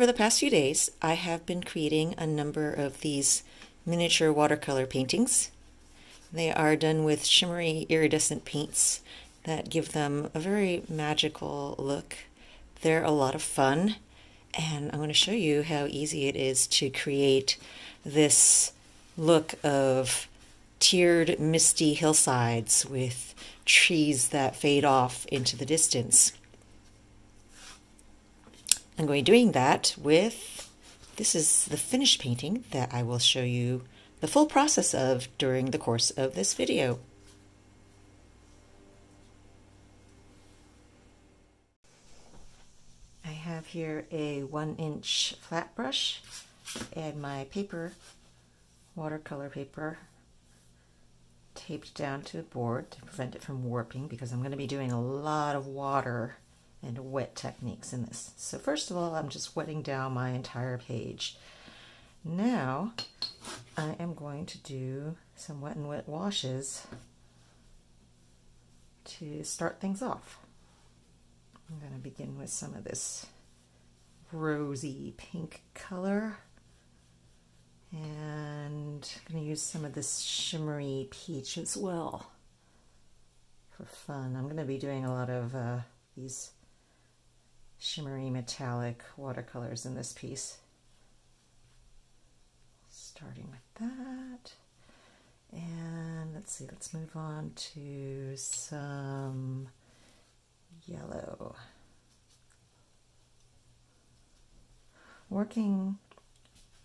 over the past few days, I have been creating a number of these miniature watercolor paintings. They are done with shimmery iridescent paints that give them a very magical look. They're a lot of fun, and I'm going to show you how easy it is to create this look of tiered, misty hillsides with trees that fade off into the distance. I'm going to be doing that with, this is the finished painting that I will show you the full process of during the course of this video. I have here a one inch flat brush and my paper, watercolor paper, taped down to the board to prevent it from warping because I'm going to be doing a lot of water and wet techniques in this. So first of all, I'm just wetting down my entire page. Now, I am going to do some wet and wet washes to start things off. I'm going to begin with some of this rosy pink color. And I'm going to use some of this shimmery peach as well for fun. I'm going to be doing a lot of uh, these shimmery metallic watercolors in this piece. Starting with that. And let's see, let's move on to some yellow. Working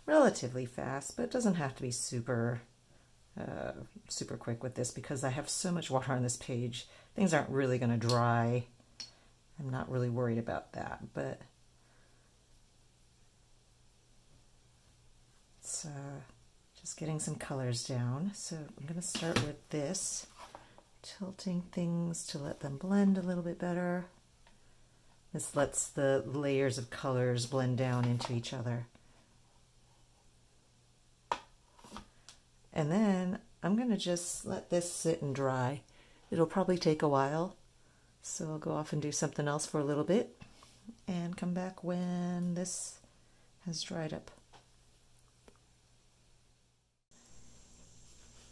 relatively fast, but it doesn't have to be super uh, super quick with this because I have so much water on this page. Things aren't really going to dry I'm not really worried about that, but it's uh, just getting some colors down. So I'm going to start with this, tilting things to let them blend a little bit better. This lets the layers of colors blend down into each other. And then I'm going to just let this sit and dry. It'll probably take a while so I'll go off and do something else for a little bit and come back when this has dried up.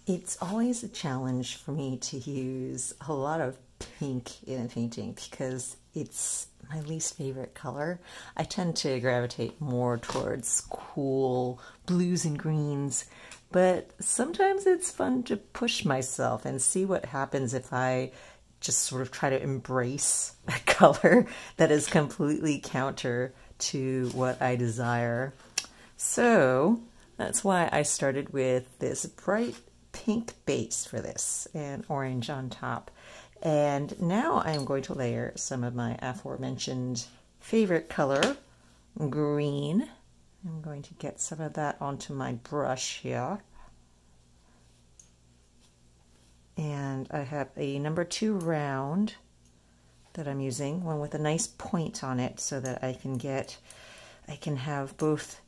It's always a challenge for me to use a lot of pink in a painting because it's my least favorite color. I tend to gravitate more towards cool blues and greens, but sometimes it's fun to push myself and see what happens if I just sort of try to embrace a color that is completely counter to what I desire. So that's why I started with this bright pink base for this and orange on top. And now I'm going to layer some of my aforementioned favorite color, green. I'm going to get some of that onto my brush here. And I have a number two round that I'm using, one with a nice point on it so that I can get, I can have both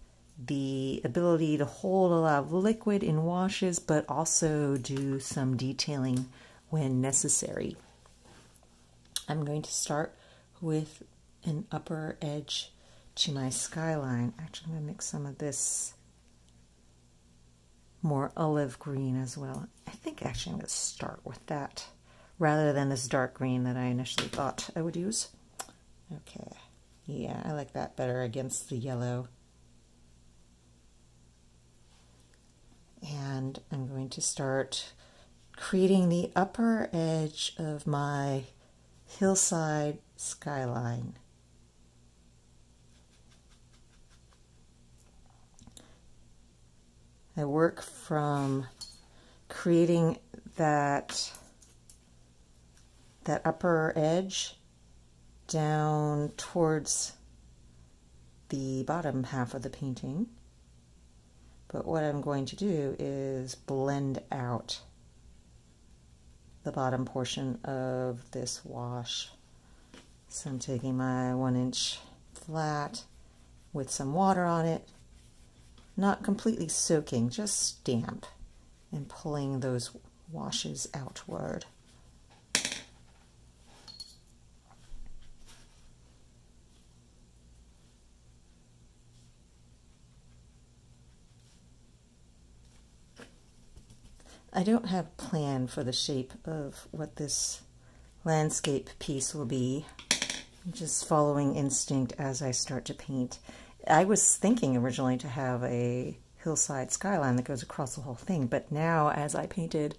the ability to hold a lot of liquid in washes, but also do some detailing when necessary. I'm going to start with an upper edge to my skyline. Actually, I'm going to mix some of this more olive green as well. I think actually I'm going to start with that rather than this dark green that I initially thought I would use. Okay, yeah, I like that better against the yellow. And I'm going to start creating the upper edge of my hillside skyline. I work from creating that that upper edge down towards the bottom half of the painting. But what I'm going to do is blend out the bottom portion of this wash. So I'm taking my one inch flat with some water on it not completely soaking, just damp and pulling those washes outward. I don't have a plan for the shape of what this landscape piece will be. I'm just following instinct as I start to paint. I was thinking originally to have a hillside skyline that goes across the whole thing, but now as I painted,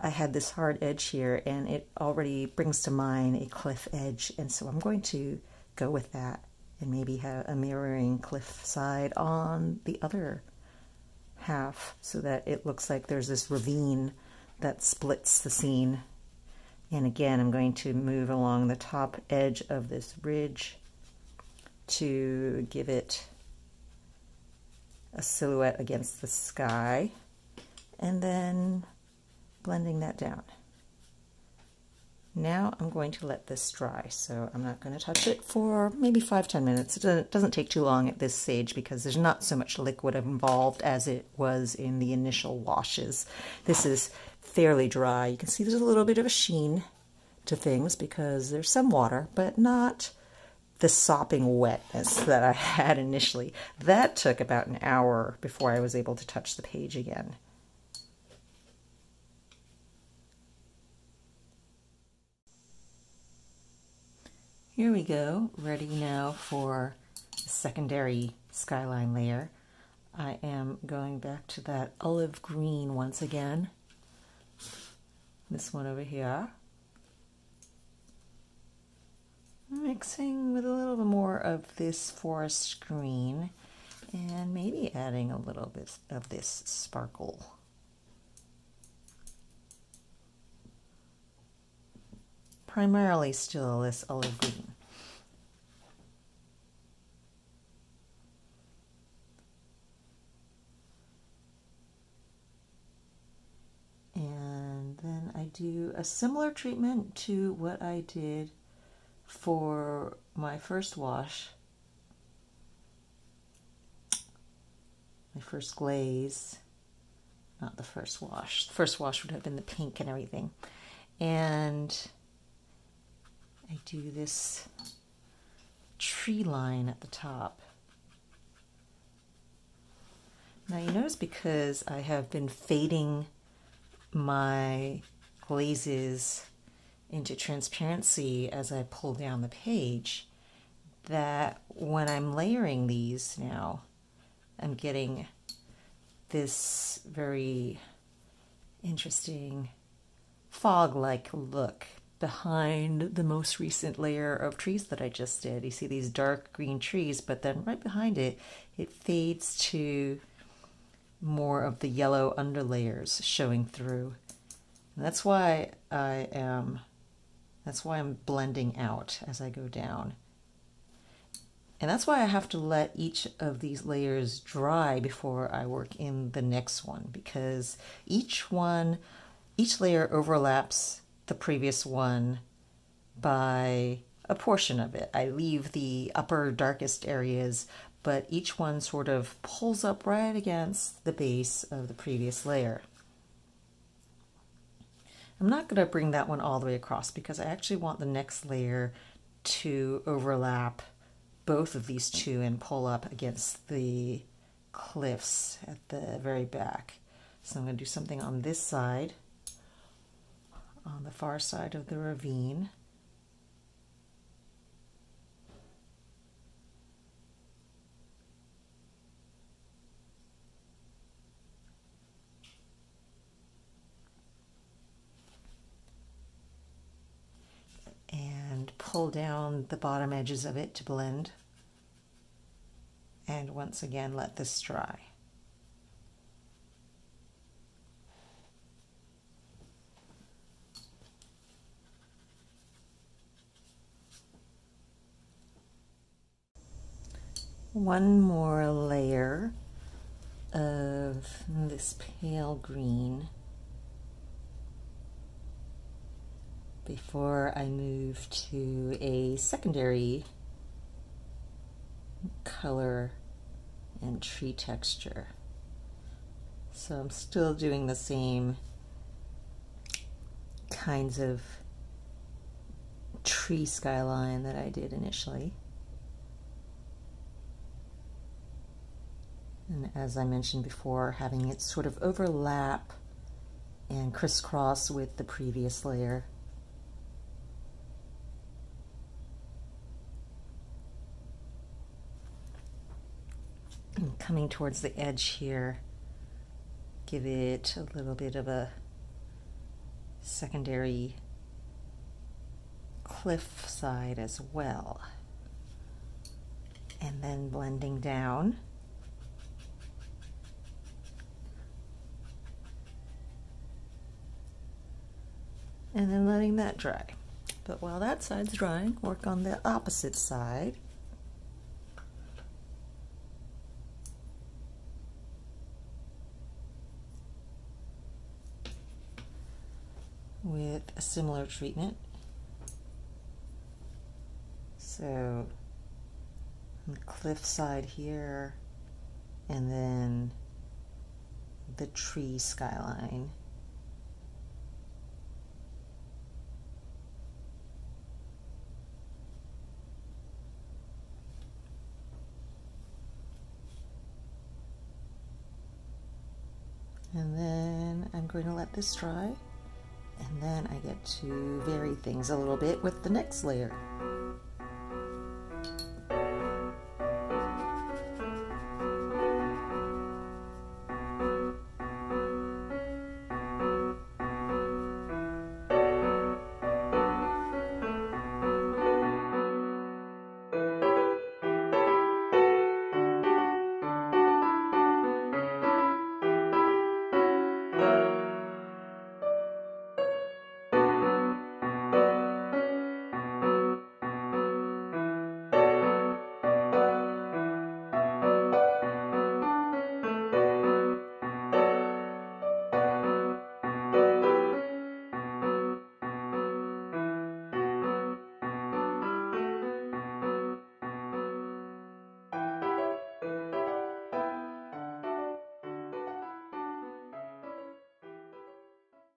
I had this hard edge here and it already brings to mind a cliff edge, and so I'm going to go with that and maybe have a mirroring cliff side on the other half so that it looks like there's this ravine that splits the scene. And again, I'm going to move along the top edge of this ridge to give it a silhouette against the sky and then blending that down. Now I'm going to let this dry, so I'm not going to touch it for maybe five ten minutes. It doesn't take too long at this stage because there's not so much liquid involved as it was in the initial washes. This is fairly dry. You can see there's a little bit of a sheen to things because there's some water, but not the sopping wetness that I had initially. That took about an hour before I was able to touch the page again. Here we go, ready now for the secondary skyline layer. I am going back to that olive green once again. This one over here. Mixing with a little bit more of this forest green and maybe adding a little bit of this sparkle. primarily still this olive green. And then I do a similar treatment to what I did for my first wash, my first glaze, not the first wash. The first wash would have been the pink and everything. And I do this tree line at the top. Now you notice because I have been fading my glazes into transparency as I pull down the page that when I'm layering these now, I'm getting this very interesting fog-like look behind the most recent layer of trees that I just did. You see these dark green trees, but then right behind it, it fades to more of the yellow underlayers showing through. And that's why I am, that's why I'm blending out as I go down. And that's why I have to let each of these layers dry before I work in the next one because each one, each layer overlaps the previous one by a portion of it. I leave the upper darkest areas, but each one sort of pulls up right against the base of the previous layer. I'm not going to bring that one all the way across because I actually want the next layer to overlap both of these two and pull up against the cliffs at the very back. So I'm going to do something on this side on the far side of the ravine. And pull down the bottom edges of it to blend. And once again, let this dry. one more layer of this pale green before I move to a secondary color and tree texture. So I'm still doing the same kinds of tree skyline that I did initially. And as I mentioned before, having it sort of overlap and crisscross with the previous layer. And coming towards the edge here, give it a little bit of a secondary cliff side as well. And then blending down. And then letting that dry. But while that side's drying, work on the opposite side. With a similar treatment. So the cliff side here and then the tree skyline. And then I'm going to let this dry and then I get to vary things a little bit with the next layer.